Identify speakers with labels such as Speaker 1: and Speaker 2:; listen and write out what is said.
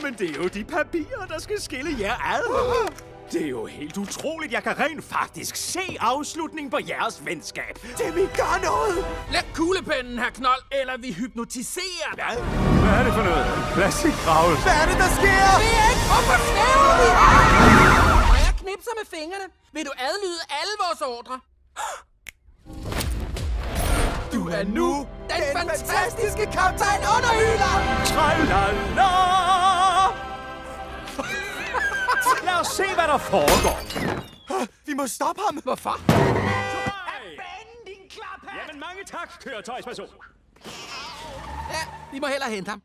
Speaker 1: Jamen, det er jo de papirer, der skal skille jer ad. Det er jo helt utroligt. Jeg kan rent faktisk se afslutningen på jeres venskab. Det vil gøre noget.
Speaker 2: Læg kuglepennen, her knold, eller vi hypnotiserer dig.
Speaker 1: Hvad? Hvad er det for noget? Plastikravl.
Speaker 3: Hvad er det, der sker?
Speaker 2: Det er ikke hvorfor snæver vi? Når jeg knipser med fingrene, vil du adlyde alle vores ordre. Du er nu den, den fantastiske kaptajn underhyler!
Speaker 1: Tralala! Lad os se, hvad der foregår.
Speaker 3: Vi må stoppe ham.
Speaker 2: Hvorfor?
Speaker 1: Jamen, mange tak, køretøjsperson.
Speaker 2: Ja, vi må hellere hente ham.